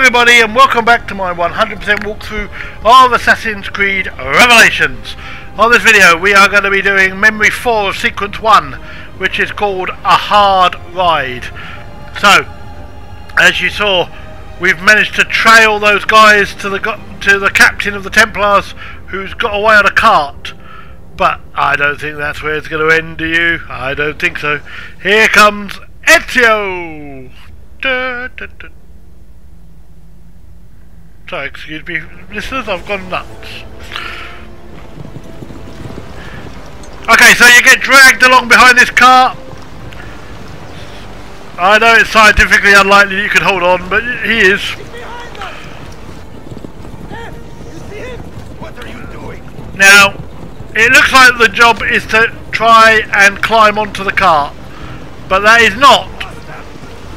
everybody and welcome back to my 100% walkthrough of Assassin's Creed Revelations. On this video we are going to be doing Memory 4 of Sequence 1 which is called A Hard Ride. So, as you saw, we've managed to trail those guys to the to the captain of the Templars who's got away on a cart. But I don't think that's where it's going to end, do you? I don't think so. Here comes Ezio! Da, da, da. Sorry, excuse me, listeners, I've gone nuts. Okay, so you get dragged along behind this car. I know it's scientifically unlikely that you could hold on, but he is. Now, it looks like the job is to try and climb onto the car, but that is not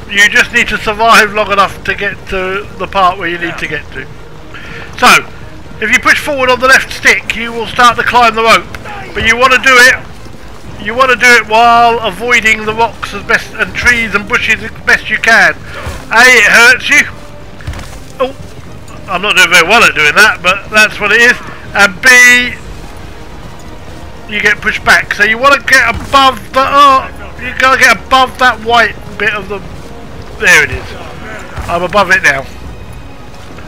you just need to survive long enough to get to the part where you need to get to. So, if you push forward on the left stick, you will start to climb the rope. But you want to do it, you want to do it while avoiding the rocks as best and trees and bushes as best you can. A, it hurts you. Oh, I'm not doing very well at doing that, but that's what it is. And B, you get pushed back. So you want to get above the, oh, you got to get above that white bit of the there it is. I'm above it now.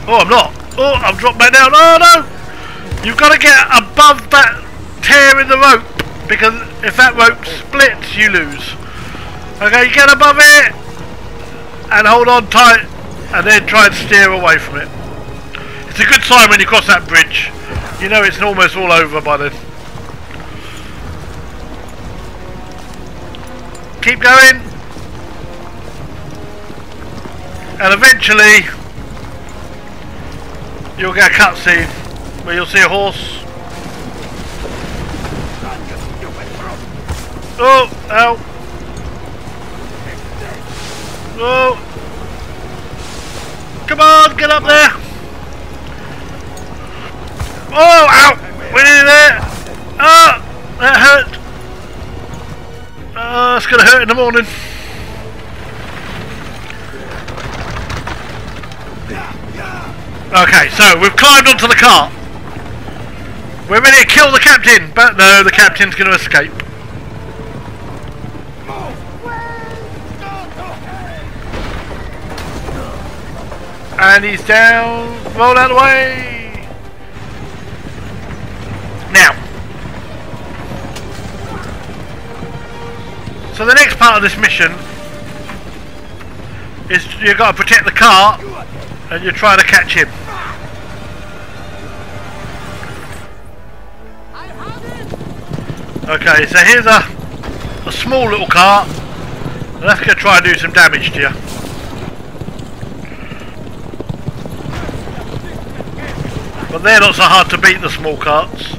Oh, I'm not. Oh, I've dropped back down. Oh, no! You've got to get above that tear in the rope. Because if that rope splits, you lose. Okay, get above it. And hold on tight. And then try and steer away from it. It's a good sign when you cross that bridge. You know it's almost all over by then. Keep going and eventually you'll get a cutscene where you'll see a horse. Oh, ow. Oh. Come on, get up there. Oh, ow. We're in there. Ah, oh, that hurt. Oh, it's going to hurt in the morning. Okay, so we've climbed onto the car. We're ready to kill the captain, but no, the captain's going to escape. And he's down. Roll out of the way. Now. So the next part of this mission is you've got to protect the car and you're trying to catch him. Okay, so here's a, a small little car. That's going to try and do some damage to you. But they're not so hard to beat, the small carts.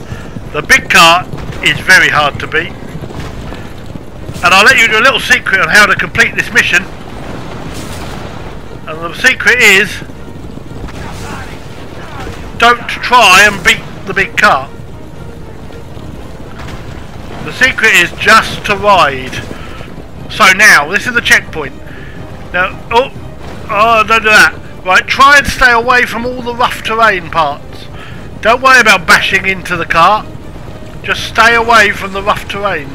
The big cart is very hard to beat. And I'll let you do a little secret on how to complete this mission. And the secret is don't try and beat the big car. The secret is just to ride. So now, this is the checkpoint. Now, oh, oh, don't do that. Right, try and stay away from all the rough terrain parts. Don't worry about bashing into the car. Just stay away from the rough terrain.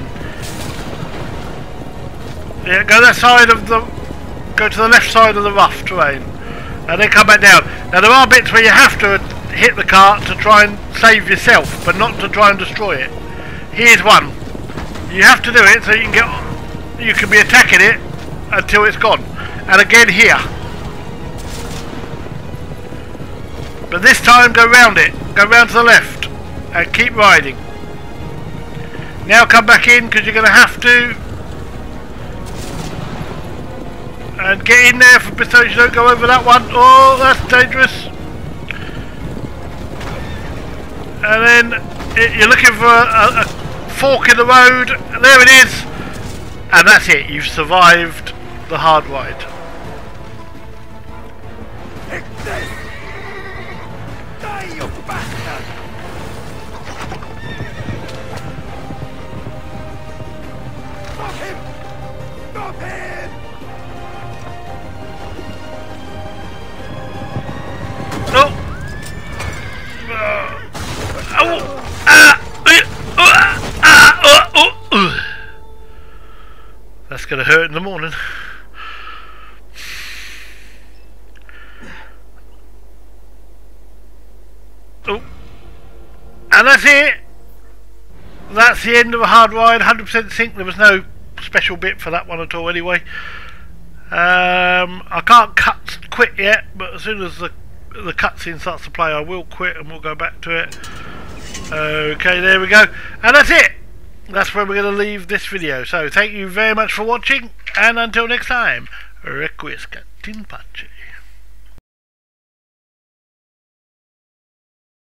Yeah, go that side of the... Go to the left side of the rough terrain. And then come back down. Now there are bits where you have to hit the car to try and save yourself, but not to try and destroy it. Here's one. You have to do it so you can get, you can be attacking it until it's gone. And again here. But this time go round it. Go round to the left. And keep riding. Now come back in because you're going to have to. And get in there for, so you don't go over that one. Oh, that's dangerous. and then it, you're looking for a, a, fork in the road, there it is! And that's it, you've survived the hard ride. No! Uh, oh! Ah! Morning. Oh. And that's it. That's the end of a hard ride. 100% sync. There was no special bit for that one at all anyway. Um, I can't cut quit yet, but as soon as the the cutscene starts to play, I will quit and we'll go back to it. Okay, there we go. And that's it. That's where we're going to leave this video. So thank you very much for watching, and until next time, Requiescat in pace.